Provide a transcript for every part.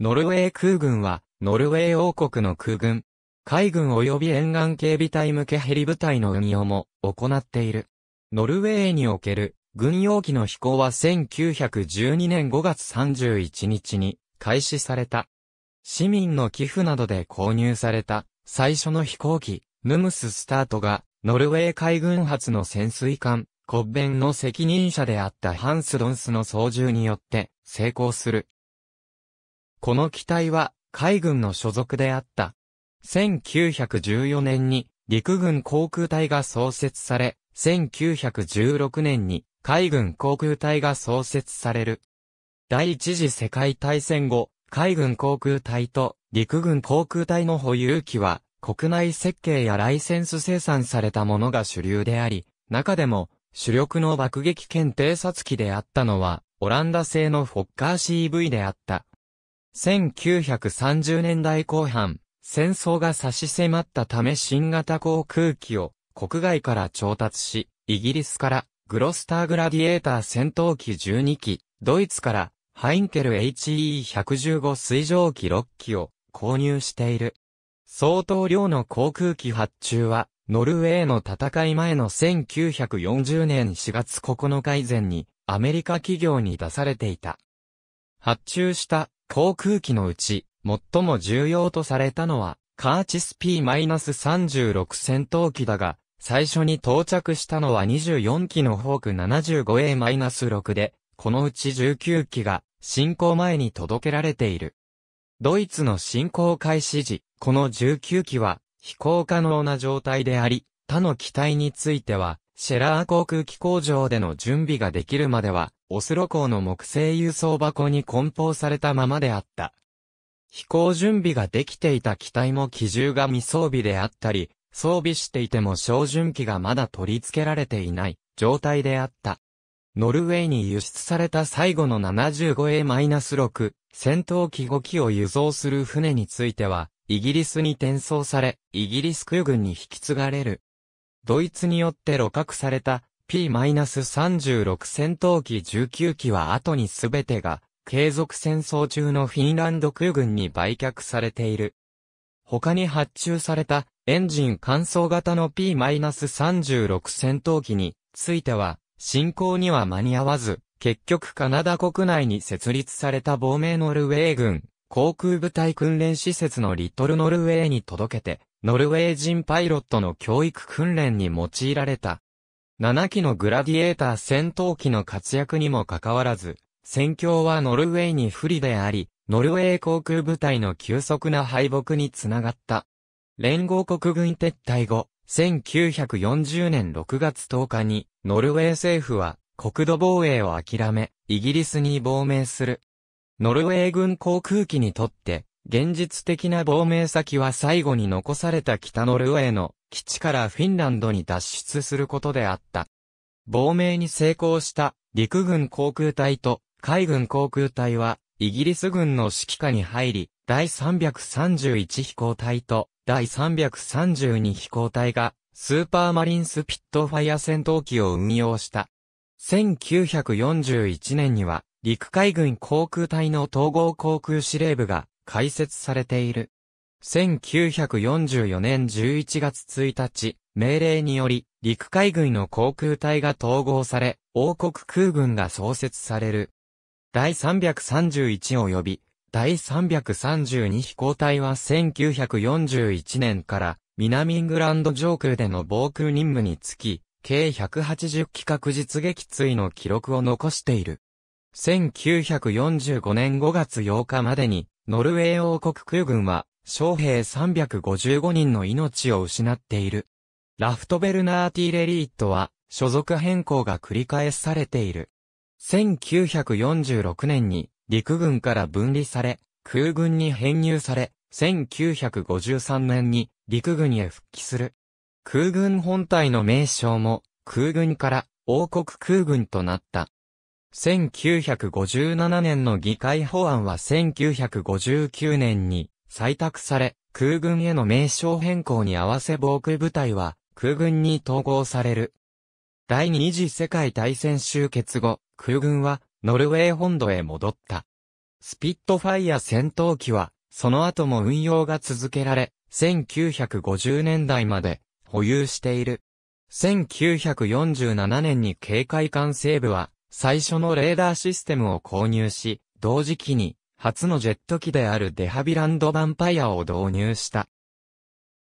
ノルウェー空軍は、ノルウェー王国の空軍、海軍及び沿岸警備隊向けヘリ部隊の運用も行っている。ノルウェーにおける軍用機の飛行は1912年5月31日に開始された。市民の寄付などで購入された最初の飛行機、ヌムススタートがノルウェー海軍発の潜水艦、コッベンの責任者であったハンス・ドンスの操縦によって成功する。この機体は海軍の所属であった。1914年に陸軍航空隊が創設され、1916年に海軍航空隊が創設される。第一次世界大戦後、海軍航空隊と陸軍航空隊の保有機は国内設計やライセンス生産されたものが主流であり、中でも主力の爆撃検偵察機であったのはオランダ製のフォッカー CV であった。1930年代後半、戦争が差し迫ったため新型航空機を国外から調達し、イギリスからグロスターグラディエーター戦闘機12機、ドイツからハインケル HE115 水上機6機を購入している。相当量の航空機発注は、ノルウェーの戦い前の1940年4月9日以前にアメリカ企業に出されていた。発注した航空機のうち、最も重要とされたのは、カーチス P-36 戦闘機だが、最初に到着したのは24機のホーク 75A-6 で、このうち19機が進行前に届けられている。ドイツの進行開始時、この19機は飛行可能な状態であり、他の機体については、シェラー航空機工場での準備ができるまでは、オスロ港の木製輸送箱に梱包されたままであった。飛行準備ができていた機体も機銃が未装備であったり、装備していても照準機がまだ取り付けられていない状態であった。ノルウェーに輸出された最後の 75A-6 戦闘機5機を輸送する船については、イギリスに転送され、イギリス空軍に引き継がれる。ドイツによって露獲された P-36 戦闘機19機は後にすべてが継続戦争中のフィンランド空軍に売却されている。他に発注されたエンジン乾燥型の P-36 戦闘機については進行には間に合わず、結局カナダ国内に設立された亡命ノルウェー軍航空部隊訓練施設のリトルノルウェーに届けてノルウェー人パイロットの教育訓練に用いられた。7機のグラディエーター戦闘機の活躍にもかかわらず、戦況はノルウェーに不利であり、ノルウェー航空部隊の急速な敗北につながった。連合国軍撤退後、1940年6月10日に、ノルウェー政府は、国土防衛を諦め、イギリスに亡命する。ノルウェー軍航空機にとって、現実的な亡命先は最後に残された北ノルウェーの基地からフィンランドに脱出することであった。亡命に成功した陸軍航空隊と海軍航空隊はイギリス軍の指揮下に入り、第331飛行隊と第332飛行隊がスーパーマリンスピットファイア戦闘機を運用した。1941年には陸海軍航空隊の統合航空司令部が開設されている。1944年11月1日、命令により、陸海軍の航空隊が統合され、王国空軍が創設される。第331及び、第332飛行隊は1941年から南イングランド上空での防空任務につき、計180機確実撃墜の記録を残している。1945年5月8日までに、ノルウェー王国空軍は、将兵355人の命を失っている。ラフトベルナーティレリートは、所属変更が繰り返されている。1946年に陸軍から分離され、空軍に編入され、1953年に陸軍へ復帰する。空軍本体の名称も空軍から王国空軍となった。1957年の議会法案は1959年に採択され、空軍への名称変更に合わせ防空部隊は空軍に統合される。第二次世界大戦終結後、空軍はノルウェー本土へ戻った。スピットファイア戦闘機は、その後も運用が続けられ、1950年代まで保有している。1947年に警戒管制部は最初のレーダーシステムを購入し、同時期に初のジェット機であるデハビランドヴァンパイアを導入した。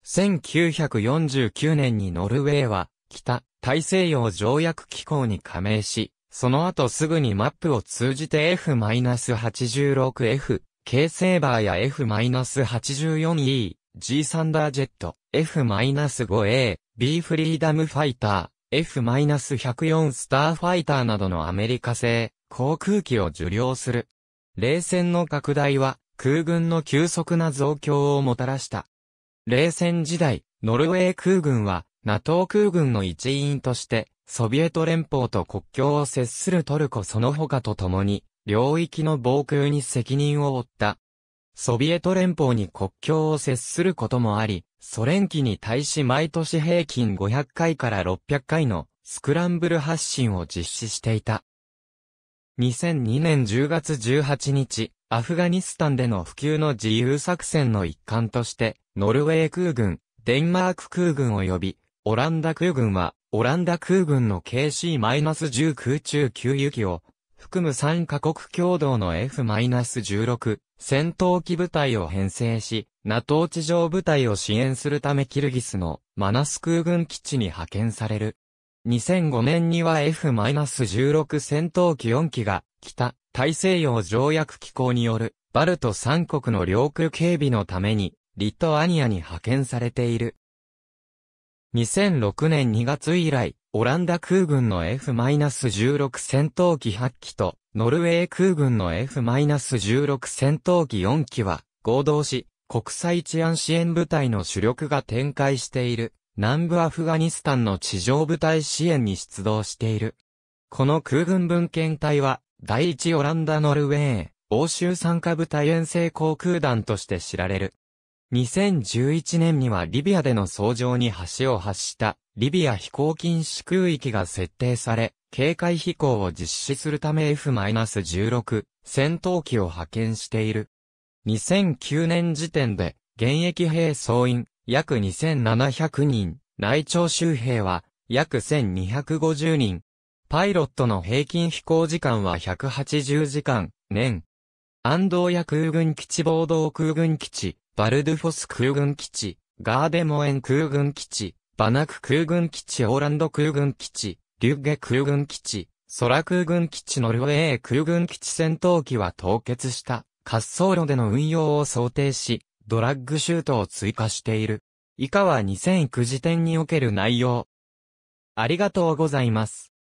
1949年にノルウェーは北大西洋条約機構に加盟し、その後すぐにマップを通じて F-86F、K セーバーや F-84E、G サンダージェット、F-5A、B フリーダムファイター、F-104 スターファイターなどのアメリカ製航空機を受領する。冷戦の拡大は空軍の急速な増強をもたらした。冷戦時代、ノルウェー空軍は NATO 空軍の一員としてソビエト連邦と国境を接するトルコその他と共に領域の防空に責任を負った。ソビエト連邦に国境を接することもあり、ソ連機に対し毎年平均500回から600回のスクランブル発進を実施していた。2002年10月18日、アフガニスタンでの普及の自由作戦の一環として、ノルウェー空軍、デンマーク空軍及び、オランダ空軍は、オランダ空軍の KC-10 空中給油機を、含む3カ国共同の F-16 戦闘機部隊を編成し、NATO 地上部隊を支援するためキルギスのマナス空軍基地に派遣される。2005年には F-16 戦闘機4機が北大西洋条約機構によるバルト3国の領空警備のためにリトアニアに派遣されている。2006年2月以来、オランダ空軍の F-16 戦闘機8機と、ノルウェー空軍の F-16 戦闘機4機は、合同し、国際治安支援部隊の主力が展開している、南部アフガニスタンの地上部隊支援に出動している。この空軍分遣隊は、第一オランダノルウェー、欧州参加部隊遠征航空団として知られる。2011年にはリビアでの操乗に橋を発したリビア飛行禁止空域が設定され、警戒飛行を実施するため F-16 戦闘機を派遣している。2009年時点で現役兵総員約2700人、内調周兵は約1250人。パイロットの平均飛行時間は180時間、年。安藤や空軍基地暴動空軍基地、バルドゥフォス空軍基地、ガーデモエン空軍基地、バナク空軍基地オーランド空軍基地、リュッゲ空軍基地、ソラ空軍基地ノルウェー空軍基地戦闘機は凍結した滑走路での運用を想定し、ドラッグシュートを追加している。以下は2009時点における内容。ありがとうございます。